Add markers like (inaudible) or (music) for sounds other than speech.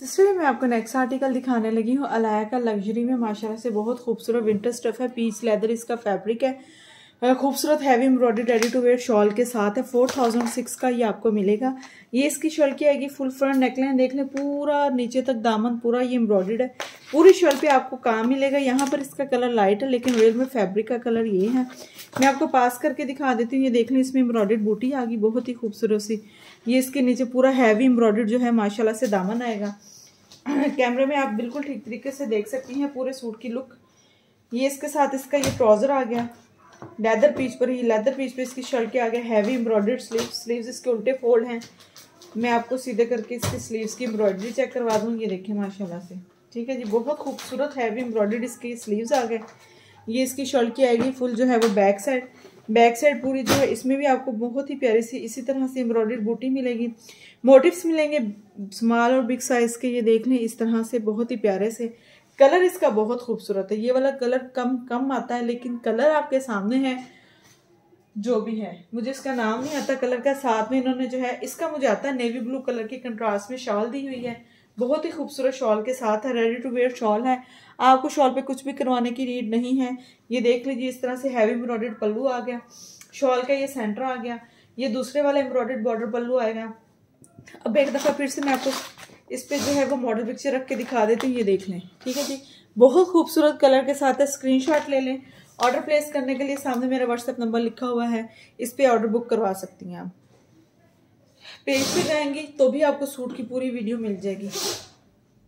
Sister मैं आपको next article दिखाने लगी हूँ अलाया का लग्जरी में माशाल्लाह से बहुत खूबसूरत विंटर स्टफ़ है पीच लेदर इसका फैब्रिक है। खूबसूरत heavy embroidery ready to wear shawl के साथ है। फोर थाउज़ेंड सिक्स का ये आपको मिलेगा। ये इसकी शर्ट की आएगी फुल फ्रंट नेकलाइन देख लें पूरा नीचे तक दामन पूरा ये एम्ब्रॉयड है। पूरी शर्ट पे आपको काम मिलेगा। यहाँ पर इसका कलर लाइट है, लेकिन रियल में फैब्रिक का कलर ये है। मैं आपको पास करके दिखा देती हूँ। ये देख लें, इसमें एम्ब्रॉयड बूटी आ गई, बहुत ही खूबसूरत सी। ये इसके नीचे पूरा हैवी एम्ब्रॉयड जो है माशाला से दामन आएगा। (clears throat) कैमरे में आप बिल्कुल ठीक तरीके से देख सकती हैं पूरे सूट की लुक ये इसके साथ इसका ये ट्राउज़र आ गया। लेदर पीच पर ही लेदर पीच पर इसकी शर्ट के आ गया हैवी एम्ब्रॉयडर्ड स्लीव स्लीव्स इसके उल्टे फोल्ड हैं। मैं आपको सीधे करके इसके स्लीव्स की एम्ब्रॉयडरी चेक करवा दूँगी देखें माशाल्लाह से। ठीक है जी, बहुत खूबसूरत हैवी एम्ब्रॉयडर्ड इसकी स्लीव्स आ गए। ये इसकी शर्ट की आएगी फुल जो है वो बैक साइड बैक साइड पूरी जो है, इसमें भी आपको बहुत ही प्यारी सी इसी तरह से एम्ब्रॉयडरी बूटी मिलेगी। मोटिव्स मिलेंगे स्मॉल और बिग साइज़ के, ये देख लें, इस तरह से बहुत ही प्यारे से। कलर इसका बहुत खूबसूरत है। ये वाला कलर कम कम आता है, लेकिन कलर आपके सामने है, जो भी है। मुझे इसका नाम नहीं आता कलर का, साथ में इन्होंने जो है, इसका मुझे आता है नेवी ब्लू कलर की कंट्रास्ट में शॉल दी हुई है। बहुत ही खूबसूरत शॉल के साथ है रेडी टू वेयर शॉल है। आपको शॉल पे कुछ भी करवाने की नीड नहीं है। ये देख लीजिए, इस तरह से हैवी एम्ब्रॉयडेड पल्लू आ गया। शॉल का ये सेंटर आ गया। ये दूसरे वाला एम्ब्रॉयडेड बॉर्डर पल्लू आएगा। अब एक दफ़ा फिर से मैं आपको इस पर जो है वो मॉडल पिक्चर रख के दिखा देती हूँ, ये देख लें। ठीक है जी? बहुत खूबसूरत कलर के साथ है स्क्रीनशॉट ले लें। ऑर्डर प्लेस करने के लिए सामने मेरा व्हाट्सएप नंबर लिखा हुआ है, इस पर ऑर्डर बुक करवा सकती हैं आप। पेज पे जाएँगी तो भी आपको सूट की पूरी वीडियो मिल जाएगी।